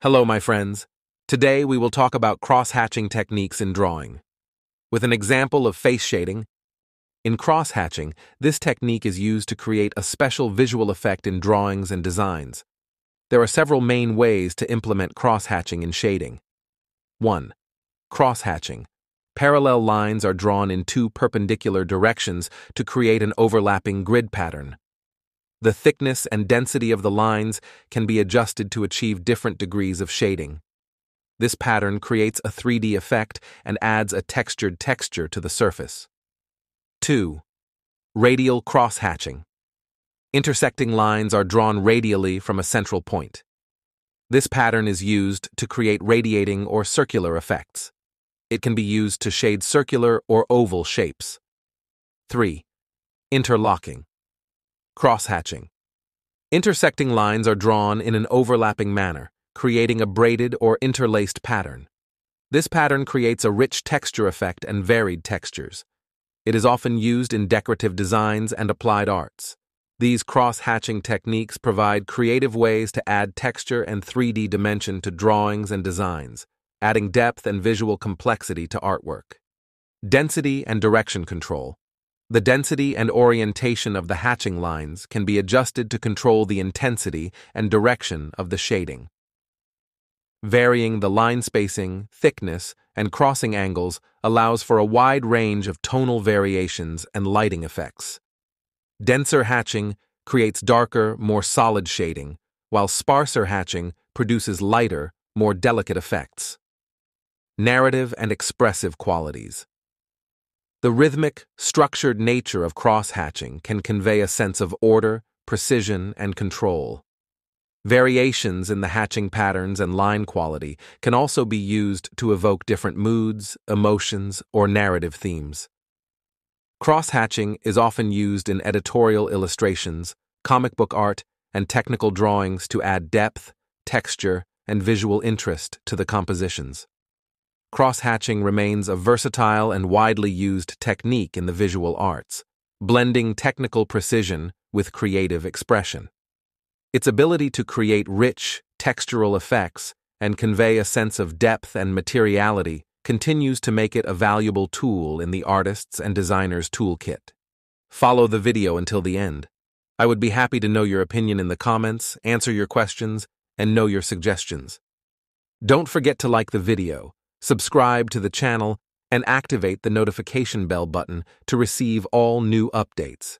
Hello, my friends. Today we will talk about cross-hatching techniques in drawing. With an example of face shading, in cross-hatching, this technique is used to create a special visual effect in drawings and designs. There are several main ways to implement cross-hatching in shading. 1. Cross-hatching. Parallel lines are drawn in two perpendicular directions to create an overlapping grid pattern. The thickness and density of the lines can be adjusted to achieve different degrees of shading. This pattern creates a 3D effect and adds a textured texture to the surface. 2. Radial cross-hatching. Intersecting lines are drawn radially from a central point. This pattern is used to create radiating or circular effects. It can be used to shade circular or oval shapes. 3. Interlocking. Cross-hatching. Intersecting lines are drawn in an overlapping manner, creating a braided or interlaced pattern. This pattern creates a rich texture effect and varied textures. It is often used in decorative designs and applied arts. These cross-hatching techniques provide creative ways to add texture and 3D dimension to drawings and designs, adding depth and visual complexity to artwork. Density and direction control. The density and orientation of the hatching lines can be adjusted to control the intensity and direction of the shading. Varying the line spacing, thickness, and crossing angles allows for a wide range of tonal variations and lighting effects. Denser hatching creates darker, more solid shading, while sparser hatching produces lighter, more delicate effects. Narrative and expressive qualities. The rhythmic, structured nature of cross-hatching can convey a sense of order, precision, and control. Variations in the hatching patterns and line quality can also be used to evoke different moods, emotions, or narrative themes. Cross-hatching is often used in editorial illustrations, comic book art, and technical drawings to add depth, texture, and visual interest to the compositions. Cross-hatching remains a versatile and widely used technique in the visual arts, blending technical precision with creative expression. Its ability to create rich, textural effects and convey a sense of depth and materiality continues to make it a valuable tool in the artist's and designer's toolkit. Follow the video until the end. I would be happy to know your opinion in the comments, answer your questions, and know your suggestions. Don't forget to like the video subscribe to the channel, and activate the notification bell button to receive all new updates.